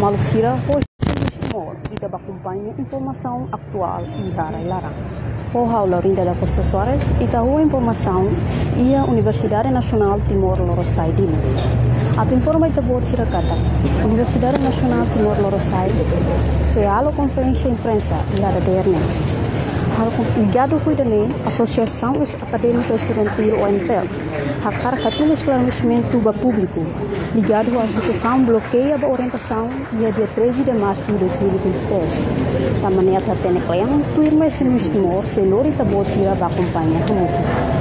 Maluco Sira hoje Timor e da acompanha informação atual e rara e larang. O Laurinda da Costa Soares e informação e a Universidade Nacional Timor-Leste Dili. Ato informa buat sirakata. Universidade Nacional Timor-Leste se halo conferência imprensa e da dernya. Ligado cuidane Associação Acadêmica Estudantil ONTEL. Hakar katul esclarecimento ba público ligado à associação bloqueia a orientação dia dia 13 de março de 2023. Também a tatene klayang tuir mais se nos timor se lori tabotira ba acompanha remoto.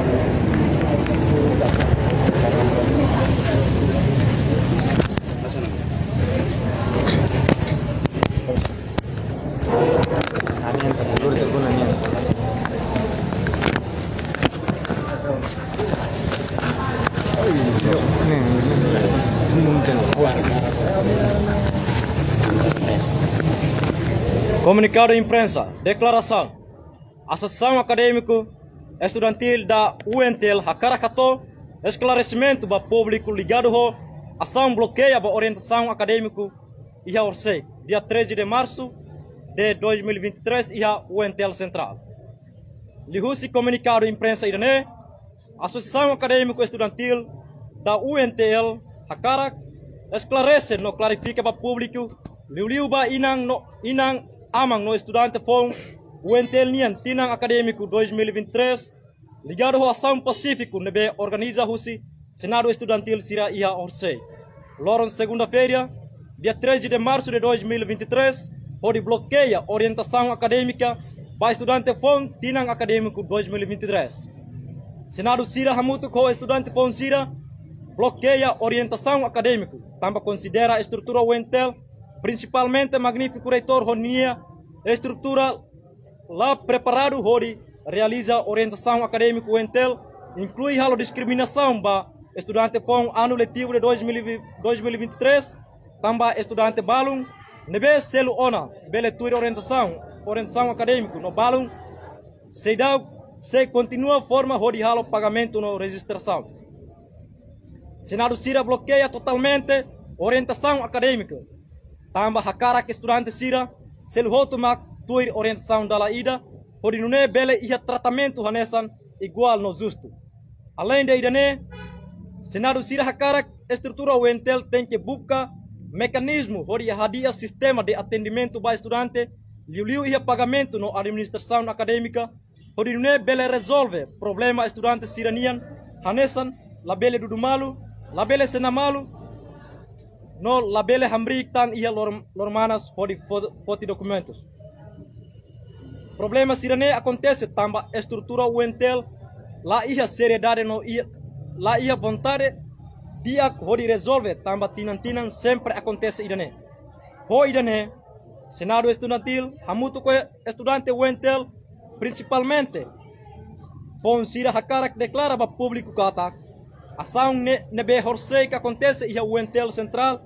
Comunicado de imprensa, declaração. Associação Acadêmico Estudantil da UNTL Hakarakato, esclarecimento para público ligado ao ação bloqueia a orientação acadêmico e a Orsay, dia 13 de março de 2023 e a UNTL Central. Lihusi comunicado de imprensa irane, Associação Acadêmico Estudantil da UNTL Hakarak esclarece no clarifica para público liu ba inang no inang amang no estudante fong UNTL nian tinang acadêmico 2023 ligado ao ação pacífico nebe organiza husi Senado Estudantil Sira Iha Orsay. Loron segunda-feira, dia 13 de março de 2023, onde bloqueia orientação acadêmica para estudante fong tinang acadêmico 2023. Senado Sira Hamuto com estudante fong Sira bloqueia orientação acadêmica, também considera a estrutura UNTL principalmente magnífico reitor Ronia, estrutura lá preparado Rodi, realiza orientação acadêmica. UNTEL, inclui a discriminação para estudante com ano letivo de 2023, também estudante balum, nebe selo ona, beletura orientação, orientação acadêmica. No balum, se dá, se continua forma Rodi halo pagamento no registração. Senado Sira bloqueia totalmente orientação acadêmica, tamba hakara ke estudante sira selu hotu mak tuir orientação da ida hori nune bele iha tratamento hanesan igual no justo. Além de idane senado sira hakara estrutura wentel tem que buscar mecanismo hori hadia sistema de atendimento para estudante liu iha pagamento no administração acadêmica hori nune bele resolve problema estudante siranian hanesan la bele dudumalu la bele senamalu no labele hambrik tan ia lormanas pode pode documentos. Problema sirane acontece tamba estrutura UNTEL lá ia seriedade no ia lá ia vontade dia pode resolve tamba tinan tinan sempre acontece idane. Ho idane Senado estudantil hamuto ko estudante UNTEL principalmente Pon sira hakarak declara para público kata ação ne nebe horsei que acontece ia UNTEL central.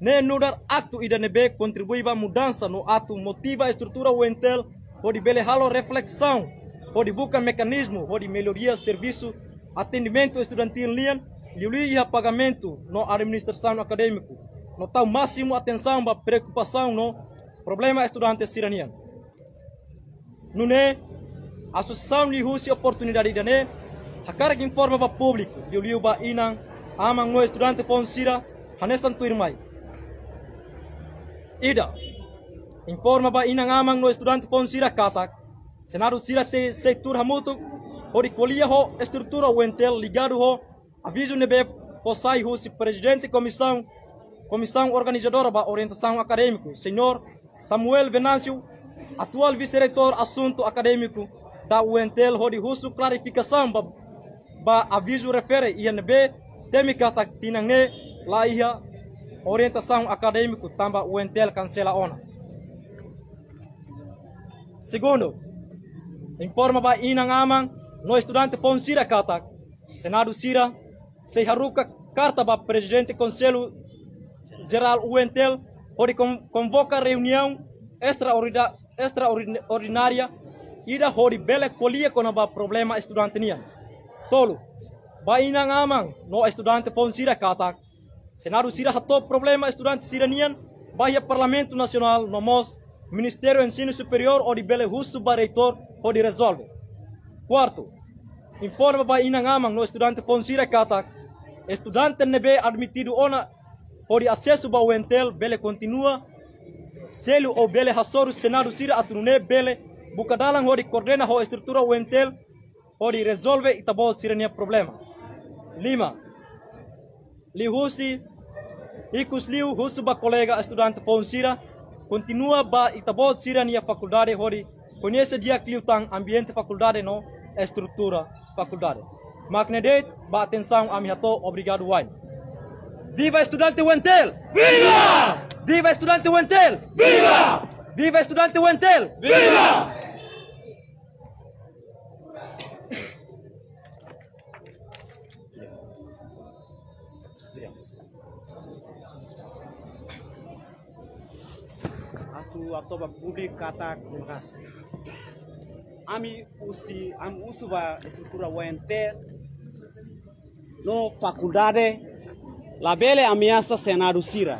Ne nudar atu ida nebe contribui para mudança no ato motiva a estrutura UNTEL pode bele halo reflexão. Pode buscar mecanismo. Pode melhoria serviço atendimento estudantil lian. E pagamento no administração acadêmico. No tal máximo atenção para preocupação no problema estudante siranian. Nune associação de Rússia oportunidade da ne hakar informa para público liu ba inang amang no estudante pon sira hanesan tuirmai Ida, informa ba inang no estudante pon sira katak, senado sira te setor hamuto, hori kolia ho estrutura wentel ligado ho, aviso nebe posai ho si presidente comissão, comissão organizadora ba orientação acadêmico, senhor Samuel Venâncio, atual vice-reitor assunto acadêmico da UNTEL hori husu clarificação ba, ba aviso refere INB temi katak tinange la iha orientação acadêmico tamba o entel cancela ona. Segundo, informa ba inang amang no estudante pon sira katak, senado sira se haruka carta ba presidente conselho geral UNTEL pode convocar reunião extraordinária ida hori bele kolia kono ba problema estudante nian. Tolo, ba inang amang no estudante pon sira katak, Senado sira hato problema estudante siranian bahia Parlamento Nacional nomos Ministério do Ensino Superior ou de Bele Russo reitor ou de resolve. Quarto, informa para inangamang no estudante Fonsira Katak, estudante nebe admitido ona ou de acesso para o entel Bele continua, selo ou Bele hasoru Senado Sira atunune Bele bukadalang ou de coordena ou estrutura o de resolve itabo sirania problema. Lima, lihusi ikus liu husu ba colega estudante Fonsira continua ba itabot sira nia faculdade hori conhece dia cliutang ambiente faculdade no estrutura faculdade. Magnedet ba atenção a minha to obrigado wine. Viva estudante Wentel! Viva! Viva estudante Wentel! Viva! Viva estudante Wentel! Viva! Aku atoba kata kasih. Ami usi am usu ba estrutura UNT no faculdade labele ameaça senado sira.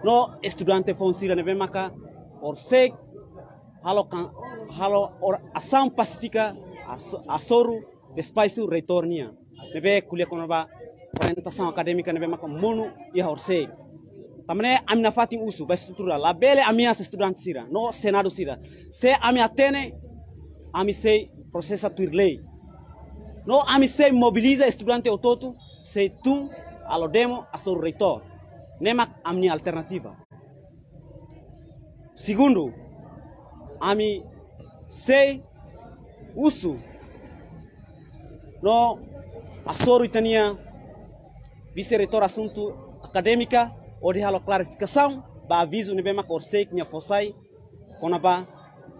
No estudante fon sira neve maka or sek halo kan halo or asam pacifica asoru despaisu retornia. Neve kuliah kono ba orientação acadêmica neve maka mono ia or sek. Tamane amina fatin usu ba estrutura la bele ameaça estudante sira no senado sira. Se ami atene ami sei processa tuir lei. No ami sei mobiliza estudante ototo sei tum alo demo a seu reitor nemak amni alternativa. Segundo ami sei usu no assoru itania vice reitor assunto acadêmica odi halo clarificação ba aviso ni bema corsei que fossai kona ba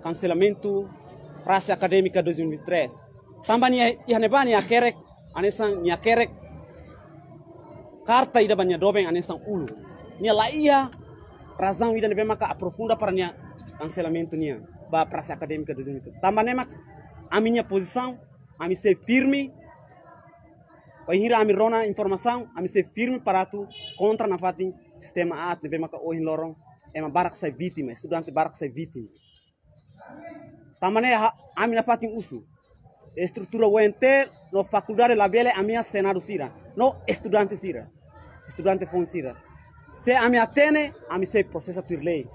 cancelamento praça acadêmica 2003 tamba ni ihane ba ni akerek anesan ni akerek carta ida banya dobeng anesan ulu. Ni la ia razão ida ni bema ka aprofunda para ni cancelamento ni ba praça acadêmica 2003 tamba nema a minha posição a me ser firme Vai hira ami rona informação, ami ser firme para tu contra na fatin sistema A, lebe maka ohin lorong, ema barak sai vítima, estudante barak sai vítima. Tamane ami na fatin usu. Estrutura UNT no faculdade labele amia senado sira, no estudante sira. Estudante fon sira. Se ami atene, ami se processa tur lei.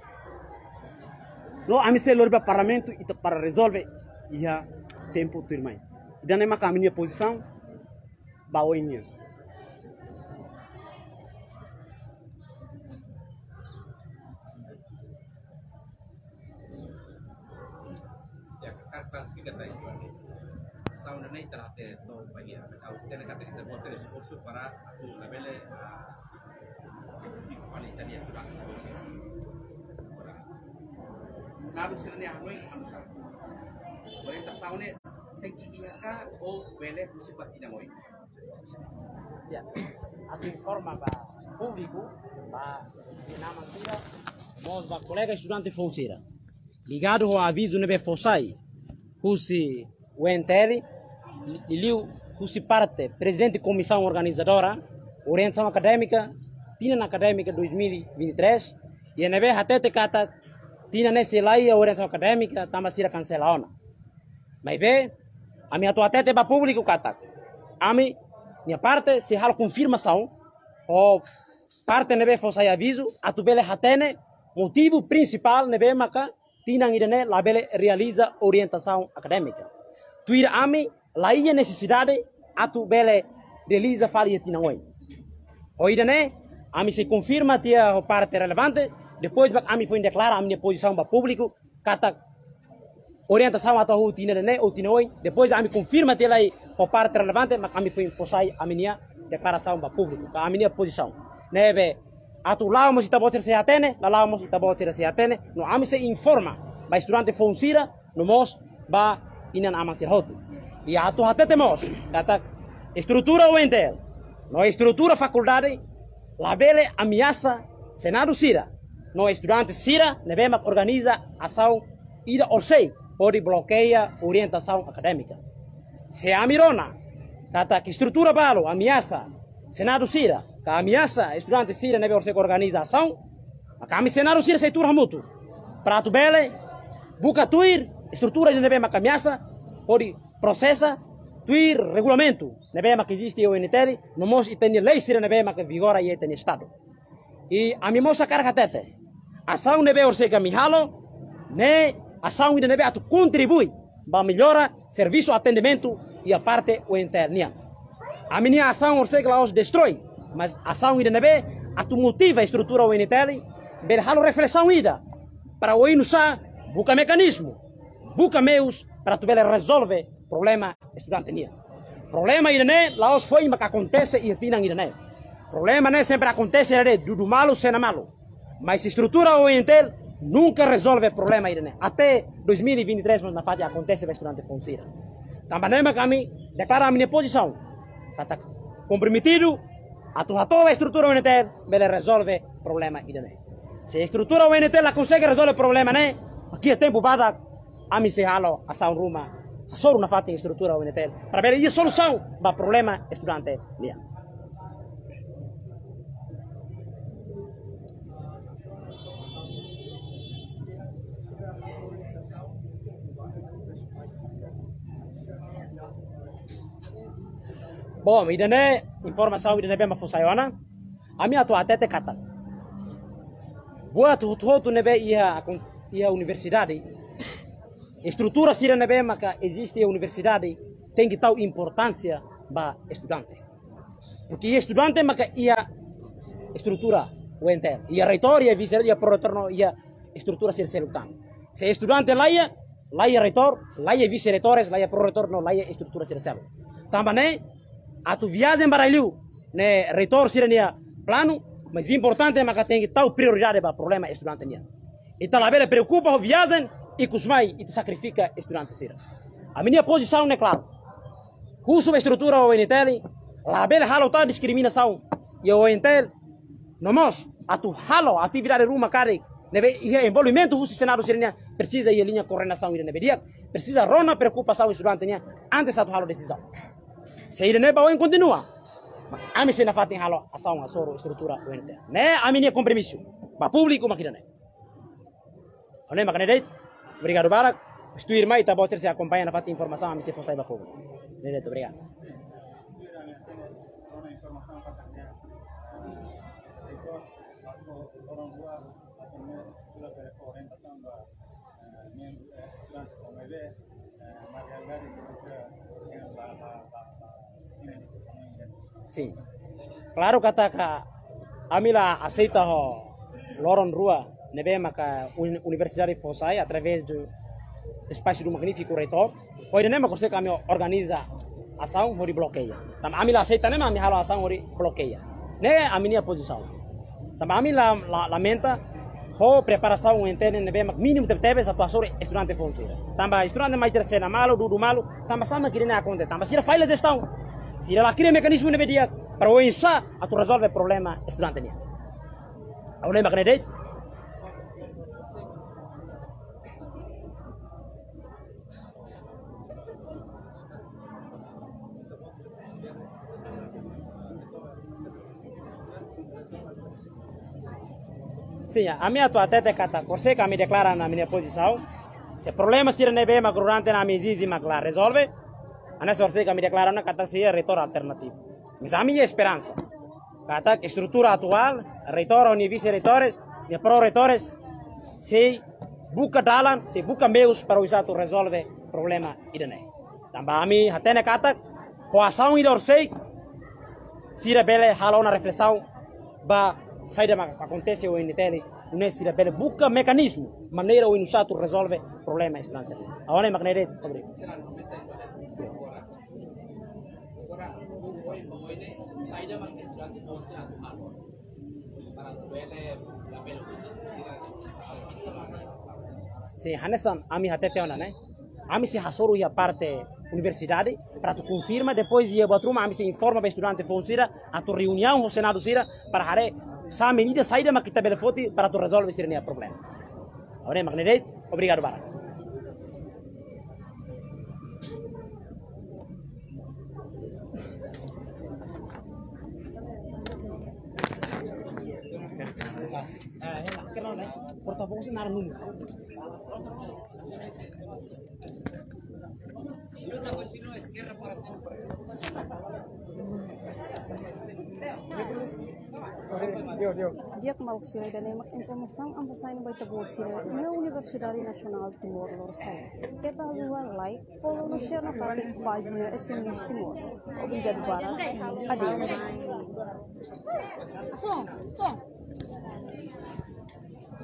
No ami se lorba parlamento ita para resolve ia tempo tur mai. Dan ema ka minha posição ya Senado sila ni Hanoi amsa orientação ne tem que ir cá ou bele musibat tinamoi Ya, aku informa ba público, ba nama sira, mos ba colega estudante Fonseira. Ligado ao aviso nebe Fossai, husi Wenteli, Liliu, husi parte, presidente de comissão organizadora, orientação acadêmica, tina acadêmica 2023, e nebe hatete kata, tina nesse lá a orientação acadêmica, tama sira cancela ona. Mas be, a minha tua tete ba público kata, ami minha parte se hal confirmação ou parte nebe fosse aviso atubele hatene motivo principal nebe maka tinang idane labele realiza orientação acadêmica. Tuira ami laia necessidade atubele realiza falia o idane ami se confirma tia parte relevante depois bak ami foi declarar a minha posição para público kata orientação atau hu tina dene ou tina oi. Depois ami confirma tia lai o parte relevante mas ami foi posai a minha declaração para público a minha posição. Nebe atu lao mo sita boter se atene la lao mo sita boter se atene no ami se informa. Ba estudante fonsira no mos ba inan amasir hotu. E atu hatete mos kata estrutura o entel no estrutura faculdade labele ameaça senado sira no estudante sira nebema organiza ação ida orsei pode bloqueia orientação acadêmica se a mirona kata que estrutura balo ameaça senado sira ka ameaça estudante sira nebe orse organiza ação Kami cenário sira seitur hamutu. Prato bele, buka tuir, estrutura de nebe makamiasa, pode processa, tuir regulamento, nebe mak existe o NTL, no mos iteni lei sira nebe mak vigora e iteni estado. E a mi mosa carga tete. Ação nebe orsega mihalo, ne ação ide nebe atu contribui ba melhora serviço atendimento e a parte o internia. A minha ação orsega laos destrói, mas ação ide nebe atu motiva a estrutura o NTL, berhalo reflexão ida para o inusa buka mecanismo, buka meus para tu bele resolve problema estudante nia. Problema ida ne laos foi mas acontece e tinang ida ne. Problema ne sempre acontece ida dudu malo sena malo. Mas estrutura o Intel nunca resolve problema ida ne. Até 2023 mas na fase acontece para estudante Fonsira. Também kami declara a minha posição. Kata comprometido a tu a estrutura o Intel bele resolve problema ida ne. Se a estrutura o NT la consegue resolver problema, né? Aqui é tempo para a halo a São Ruma, a só fato em estrutura o NT, para ver a solução para problema estudante. Bom, idane informação idane bem ma fosaiona. A minha tua até te kata. buat hutu nebe ia ia universidade estrutura sira nebe maka existe a universidade tem que tal importância ba estudante. Porque estudante maka ia estrutura o enter ia reitor ia vice ia proreitor no ia estrutura sira selutan. Se estudante laia laia reitor laia vice reitores laia no laia estrutura sira selu tambane atu viagem baralhu ne reitor sira nia plano mas importante é que tem tal prioridade para o problema estudante nia. E tal a preocupa o viagem e cusmai e te sacrifica estudante sira. A minha posição é clara. Curso estrutura o NTL, a bela halo tal discriminação e o NTL, no mos, a tu halo atividade ruma cari, neve envolvimento o senado sirenia precisa ir linha coordenação ir neve dia, precisa rona preocupação estudante nia antes a tu halo decisão. Neba o continua, ami sena fatin halo asaw nga soro estrutura UNT. Ne ami ne compromisso. Ba público makina ne. Olha makane deit. Obrigado barak. Estou irmã e tá botar se acompanha na fatin informação ami se fosse ba público. Ne deit obrigado. akhirnya sudah berorientasi Sim. Claro ka amila aceita ho loron rua nebe maka Universidade Fosai através do espaço do magnífico reitor. Hoje nem você kami organiza ação hori bloqueia. Tam amila aceita nem ami halo ação hori bloqueia. Ne a minha posição. Tam amila la, lamenta ho preparação interna nebe mak mínimo de tebe sa tua estudante fonseira. Tamba estudante mais terceira malo, dudu malo, tamba sama kirina aconte. Tamba sira file gestão. Se ela cria mecanismo imediato para o insá, a tu resolve o problema estudante nia. Ao lembra que deit? Sim, a minha tua até kata, você que me declara na minha posição, se problema se não é bem, mas durante na minha exige, mas resolve, Ana sorte kami declara na kata reitor alternatif. Misami esperança. Kata estrutura atual, reitor ou vice reitores, e pro reitores, se buka dalan, se buka meus para usar tu resolve problema idane. Tamba ami hatene kata, coação e dorsei, sira bele halou na reflexão, ba saída acontece o NTL, é sira bele buka mecanismo, maneira o tu resolve problema. Agora é magnete, obrigado. poi poi ne sai da mang estudante ponte na tuhan para tu bele la bele Sim, Hanesan, ami hatete ona, né? Ami se hasoro ia parte universidade para tu confirma depois ia batruma ami se informa para estudante fonsira a tu reunião o senado sira para hare sa medida saída ma kita bele foti para tu resolve esse problema. Ora, magnete, obrigado bara. dia na arnum. Dan emak informasi ang pasain by tabuot ia Universidad Nasional Timur Timor Leste. Kita haluan like, follow na share na kating pagina SM News timur Obrigado para. Adeus. Song, song.